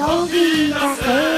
Kobe Cafe.